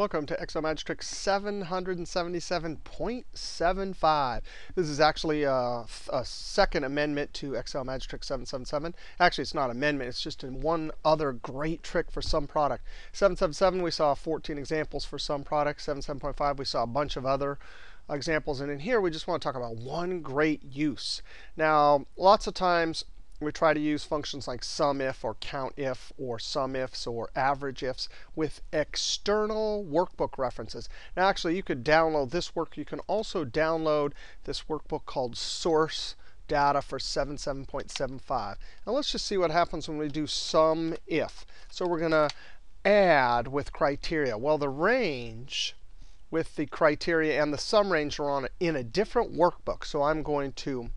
Welcome to Excel Magic Trick 777.75. This is actually uh, a, a, second amendment to Excel Magic Trick 777. Actually, it's not amendment. It's just one other great trick for SUMPRODUCT. 777, we saw 14 examples for SUMPRODUCTs. 77.5, we saw a bunch of other examples. And in here, we just want to talk about one great use. Now, lots of times, we try to use functions like SUMIF or COUNTIF or SUMIFs or AVERAGEIFs with external workbook references. Now, actually, you could download this work. You can also download this workbook called Source Data for 77.75. Now, let's just see what happens when we do SUMIF. So we're going to add with criteria. Well, the range with the criteria and the sum range are on in a different workbook. So I'm going to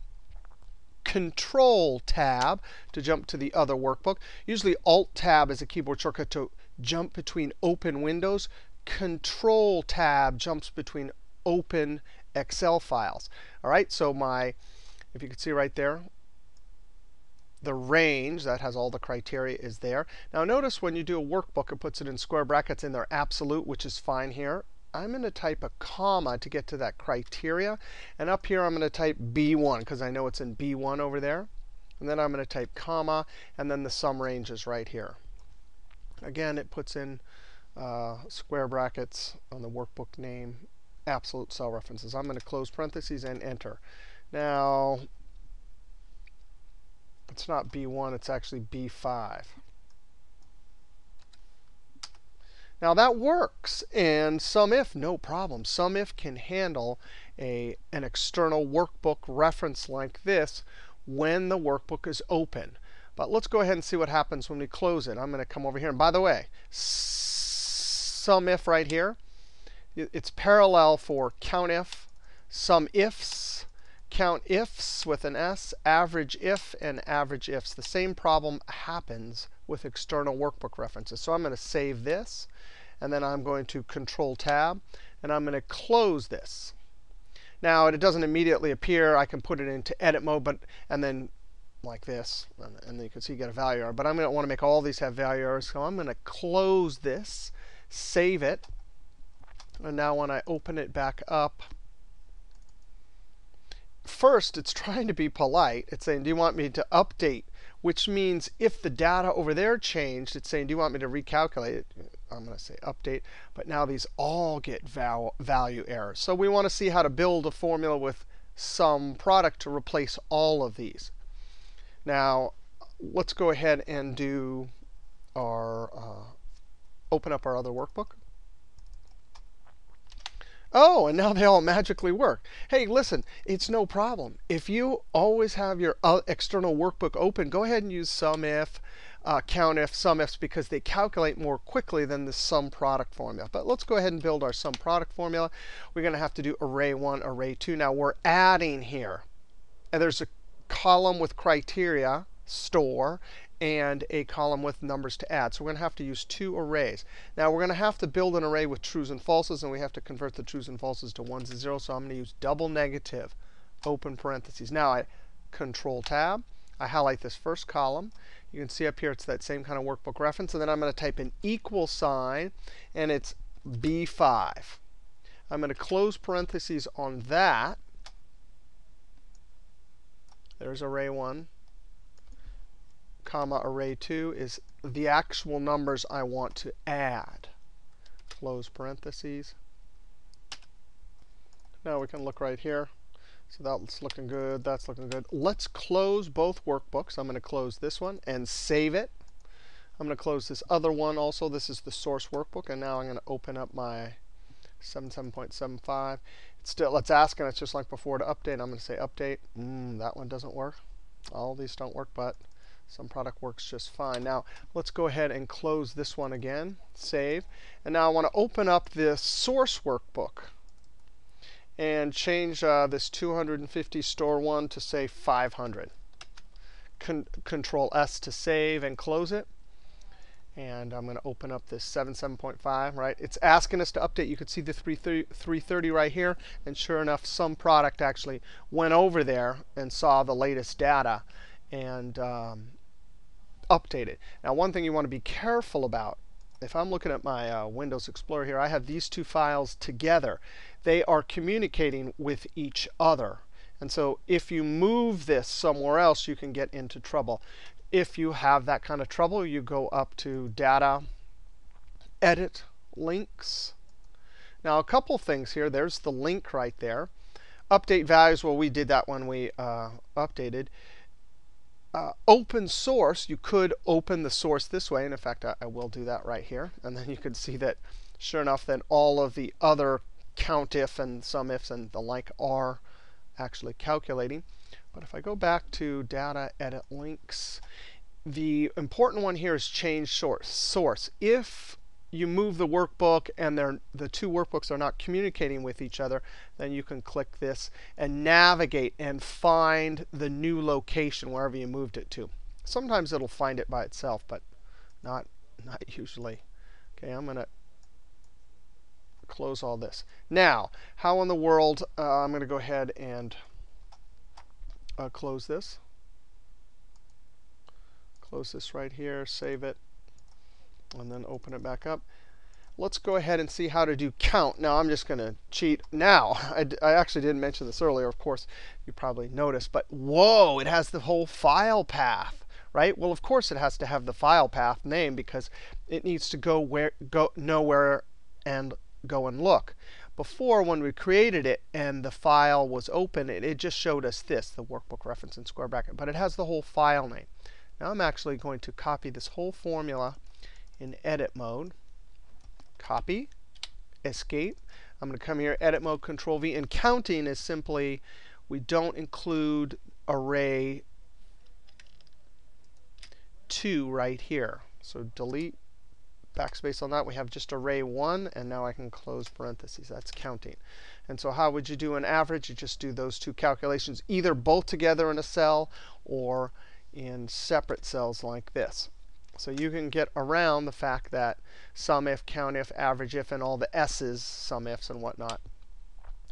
Control Tab to jump to the other workbook. Usually Alt Tab is a keyboard shortcut to jump between open windows. Control Tab jumps between open Excel files. All right, so my, if you can see right there, the range that has all the criteria is there. Now notice when you do a workbook, it puts it in square brackets in their absolute, which is fine here. I'm going to type a comma to get to that criteria. And up here, I'm going to type B1 because I know it's in B1 over there. And then I'm going to type comma, and then the sum range is right here. Again, it puts in uh, square brackets on the workbook name, absolute cell references. I'm going to close parentheses and enter. Now, it's not B1, it's actually B5. Now that works. And SUMIF, no problem. SUMIF can handle a, an external workbook reference like this when the workbook is open. But let's go ahead and see what happens when we close it. I'm going to come over here. And by the way, SUMIF right here, it's parallel for COUNTIF, SUMIFs, COUNTIFs with an S, AVERAGEIF, and AVERAGEIFs. The same problem happens with external workbook references. So I'm going to save this and then I'm going to Control Tab, and I'm going to close this. Now, it doesn't immediately appear. I can put it into edit mode, but and then like this, and, and then you can see you get a value error. But I'm going to want to make all these have value errors, so I'm going to close this, save it, and now when I open it back up, first it's trying to be polite. It's saying, do you want me to update? Which means if the data over there changed, it's saying, do you want me to recalculate it? I'm going to say update. But now these all get val value errors. So we want to see how to build a formula with SUMPRODUCT to replace all of these. Now, let's go ahead and do our uh, open up our other workbook. Oh, and now they all magically work. Hey, listen, it's no problem. If you always have your uh, external workbook open, go ahead and use SUMIF uh, COUNTIF, SUMIFs because they calculate more quickly than the sum product formula. But let's go ahead and build our sum product formula. We're going to have to do array 1, array 2. Now we're adding here. And there's a column with criteria, store, and a column with numbers to add. So we're going to have to use two arrays. Now we're going to have to build an array with trues and falses, and we have to convert the trues and falses to ones and zeros. So I'm going to use double negative, open parentheses. Now I control tab. I highlight this first column. You can see up here it's that same kind of workbook reference. And then I'm going to type an equal sign, and it's B5. I'm going to close parentheses on that. There's array 1, comma array 2 is the actual numbers I want to add. Close parentheses. Now we can look right here. So that's looking good. That's looking good. Let's close both workbooks. I'm going to close this one and save it. I'm going to close this other one also. This is the source workbook. And now I'm going to open up my 77.75. It's still, it's asking It's just like before to update. I'm going to say update. Mm, that one doesn't work. All these don't work, but SUMPRODUCT works just fine. Now, let's go ahead and close this one again. Save. And now I want to open up this source workbook and change uh, this 250 store one to say 500. Con control S to save and close it. And I'm going to open up this 77.5, right? It's asking us to update. You can see the 330 right here. And sure enough, SUMPRODUCT actually went over there and saw the latest data and um, updated. Now, one thing you want to be careful about if I'm looking at my uh, Windows Explorer here, I have these two files together. They are communicating with each other. And so if you move this somewhere else, you can get into trouble. If you have that kind of trouble, you go up to Data, Edit, Links. Now, a couple things here. There's the link right there. Update values, well, we did that when we uh, updated. Uh, open source, you could open the source this way. And in fact, I, I will do that right here. And then you can see that, sure enough, then all of the other COUNTIF and SUMIFs and the like are actually calculating. But if I go back to data, edit links, the important one here is change source. source. If you move the workbook and the two workbooks are not communicating with each other, then you can click this and navigate and find the new location wherever you moved it to. Sometimes it'll find it by itself, but not, not usually. Okay, I'm going to close all this. Now, how in the world, uh, I'm going to go ahead and uh, close this. Close this right here, save it, and then open it back up. Let's go ahead and see how to do count. Now, I'm just going to cheat. Now, I, I actually didn't mention this earlier, of course, you probably noticed, but whoa, it has the whole file path right? Well, of course it has to have the file path name because it needs to go where go nowhere and go and look. Before, when we created it and the file was open, it, it just showed us this, the workbook reference in square bracket. But it has the whole file name. Now I'm actually going to copy this whole formula in edit mode. Copy, escape. I'm going to come here, edit mode, control V. And counting is simply we don't include array 2 right here. So delete backspace on that, we have just array 1, and now I can close parentheses. That's counting. And so how would you do an average? You just do those two calculations, either both together in a cell or in separate cells like this. So you can get around the fact that SUMIF, COUNTIF, average if, and all the s's, SUMIFs and whatnot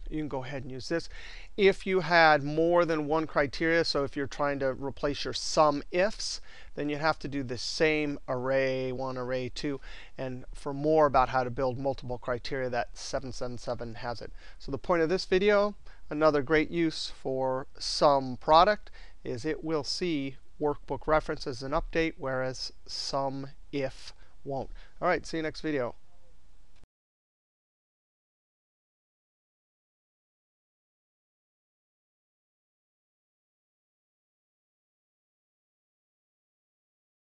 you can go ahead and use this. If you had more than one criteria, so if you're trying to replace your sum ifs, then you have to do the same array 1, array 2. And for more about how to build multiple criteria, that 777 has it. So the point of this video, another great use for sum product, is it will see workbook references and update, whereas some if won't. All right, see you next video.